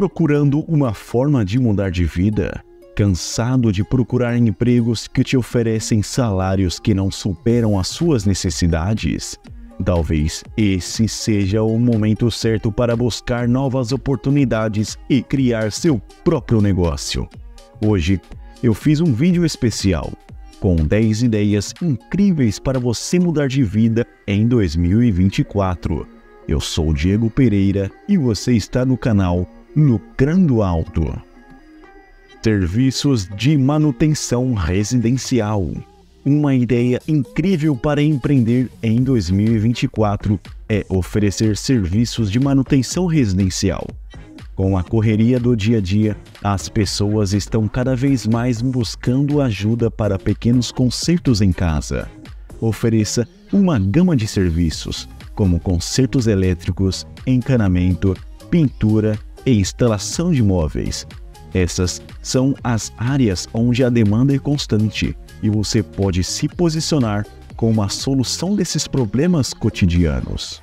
Procurando uma forma de mudar de vida? Cansado de procurar empregos que te oferecem salários que não superam as suas necessidades? Talvez esse seja o momento certo para buscar novas oportunidades e criar seu próprio negócio. Hoje eu fiz um vídeo especial com 10 ideias incríveis para você mudar de vida em 2024. Eu sou Diego Pereira e você está no canal Lucrando Alto. Serviços de manutenção residencial. Uma ideia incrível para empreender em 2024 é oferecer serviços de manutenção residencial. Com a correria do dia a dia, as pessoas estão cada vez mais buscando ajuda para pequenos consertos em casa. Ofereça uma gama de serviços, como consertos elétricos, encanamento, pintura e instalação de móveis. Essas são as áreas onde a demanda é constante e você pode se posicionar como a solução desses problemas cotidianos.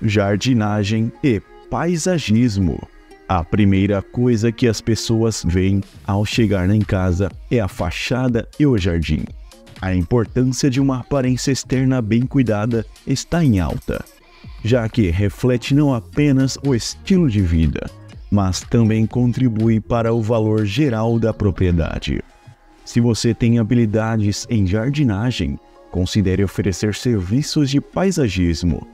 Jardinagem e paisagismo. A primeira coisa que as pessoas veem ao chegar em casa é a fachada e o jardim. A importância de uma aparência externa bem cuidada está em alta, já que reflete não apenas o estilo de vida, mas também contribui para o valor geral da propriedade. Se você tem habilidades em jardinagem, considere oferecer serviços de paisagismo.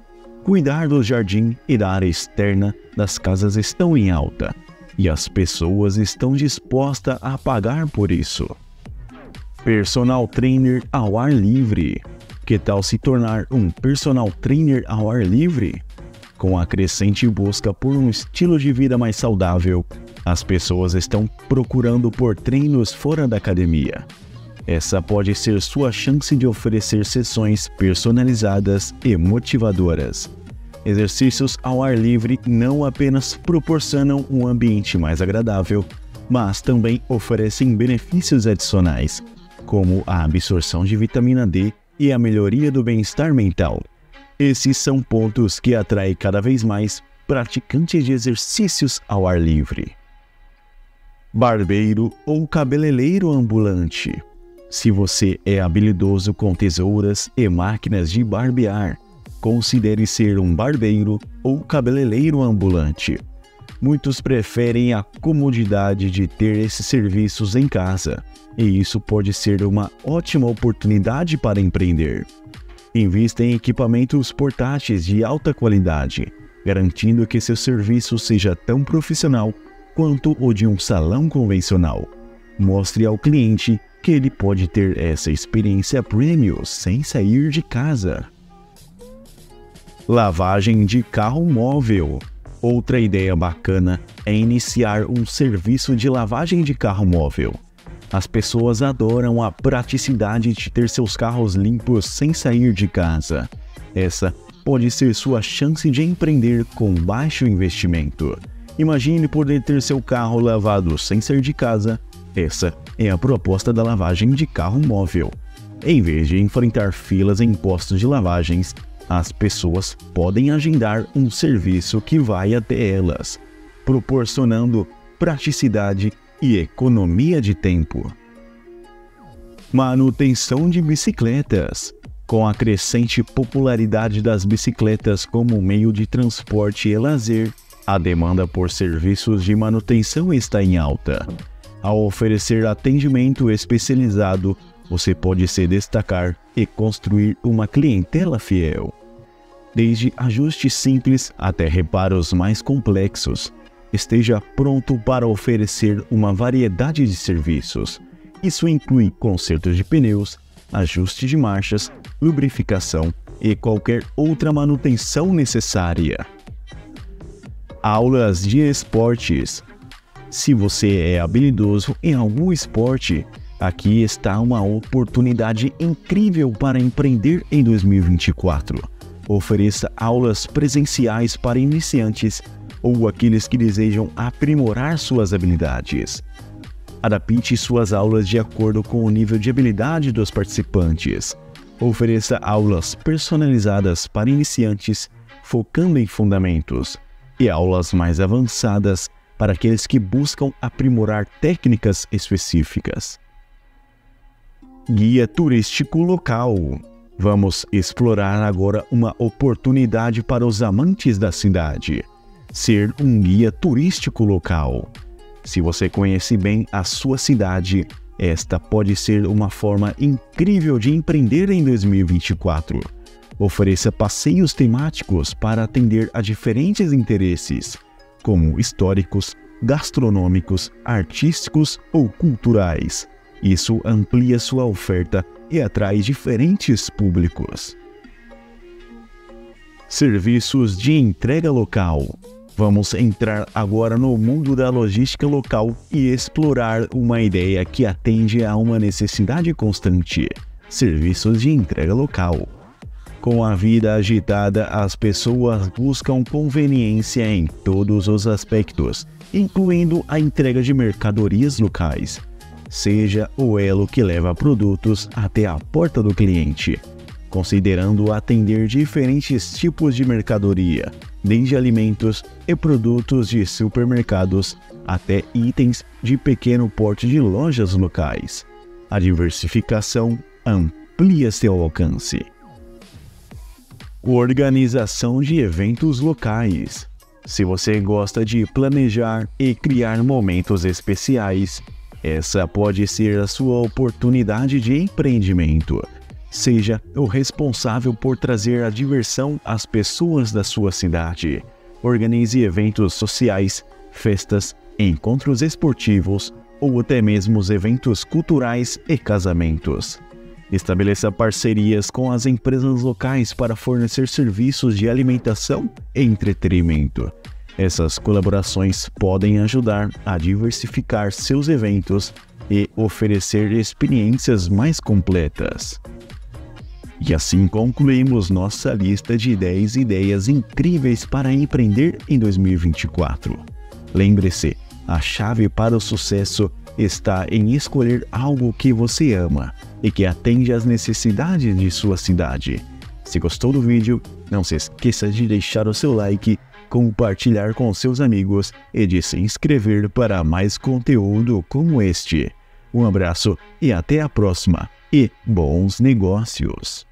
Cuidar do jardim e da área externa das casas estão em alta, e as pessoas estão dispostas a pagar por isso. Personal trainer ao ar livre. Que tal se tornar um personal trainer ao ar livre? Com a crescente busca por um estilo de vida mais saudável, as pessoas estão procurando por treinos fora da academia. Essa pode ser sua chance de oferecer sessões personalizadas e motivadoras. Exercícios ao ar livre não apenas proporcionam um ambiente mais agradável, mas também oferecem benefícios adicionais, como a absorção de vitamina D e a melhoria do bem-estar mental. Esses são pontos que atraem cada vez mais praticantes de exercícios ao ar livre barbeiro ou cabeleireiro ambulante. Se você é habilidoso com tesouras e máquinas de barbear, considere ser um barbeiro ou cabeleireiro ambulante. Muitos preferem a comodidade de ter esses serviços em casa, e isso pode ser uma ótima oportunidade para empreender. Invista em equipamentos portáteis de alta qualidade, garantindo que seu serviço seja tão profissional quanto o de um salão convencional. Mostre ao cliente que ele pode ter essa experiência premium sem sair de casa. Lavagem de carro móvel. Outra ideia bacana é iniciar um serviço de lavagem de carro móvel. As pessoas adoram a praticidade de ter seus carros limpos sem sair de casa. Essa pode ser sua chance de empreender com baixo investimento. Imagine poder ter seu carro lavado sem sair de casa. Essa é a proposta da lavagem de carro móvel. Em vez de enfrentar filas em postos de lavagens, as pessoas podem agendar um serviço que vai até elas, proporcionando praticidade e economia de tempo. Manutenção de bicicletas. Com a crescente popularidade das bicicletas como meio de transporte e lazer, a demanda por serviços de manutenção está em alta. Ao oferecer atendimento especializado, você pode se destacar e construir uma clientela fiel. Desde ajustes simples até reparos mais complexos, esteja pronto para oferecer uma variedade de serviços. Isso inclui consertos de pneus, ajuste de marchas, lubrificação e qualquer outra manutenção necessária. Aulas de esportes. Se você é habilidoso em algum esporte, aqui está uma oportunidade incrível para empreender em 2024. Ofereça aulas presenciais para iniciantes ou aqueles que desejam aprimorar suas habilidades. Adapte suas aulas de acordo com o nível de habilidade dos participantes. Ofereça aulas personalizadas para iniciantes, focando em fundamentos e aulas mais avançadas para aqueles que buscam aprimorar técnicas específicas. Guia turístico local. Vamos explorar agora uma oportunidade para os amantes da cidade: ser um guia turístico local. Se você conhece bem a sua cidade, esta pode ser uma forma incrível de empreender em 2024. Ofereça passeios temáticos para atender a diferentes interesses, como históricos, gastronômicos, artísticos ou culturais. Isso amplia sua oferta e atrai diferentes públicos. Serviços de entrega local. Vamos entrar agora no mundo da logística local e explorar uma ideia que atende a uma necessidade constante: serviços de entrega local. Com a vida agitada, as pessoas buscam conveniência em todos os aspectos, incluindo a entrega de mercadorias locais, seja o elo que leva produtos até a porta do cliente considerando atender diferentes tipos de mercadoria, desde alimentos e produtos de supermercados até itens de pequeno porte de lojas locais. A diversificação amplia seu alcance. Organização de eventos locais. Se você gosta de planejar e criar momentos especiais, essa pode ser a sua oportunidade de empreendimento Seja o responsável por trazer a diversão às pessoas da sua cidade. Organize eventos sociais, festas, encontros esportivos ou até mesmo os eventos culturais e casamentos. Estabeleça parcerias com as empresas locais para fornecer serviços de alimentação e entretenimento. Essas colaborações podem ajudar a diversificar seus eventos e oferecer experiências mais completas. E assim concluímos nossa lista de 10 ideias incríveis para empreender em 2024. Lembre-se, a chave para o sucesso está em escolher algo que você ama e que atende às necessidades de sua cidade. Se gostou do vídeo, não se esqueça de deixar o seu like, compartilhar com seus amigos e de se inscrever para mais conteúdo como este. Um abraço e até a próxima! e bons negócios.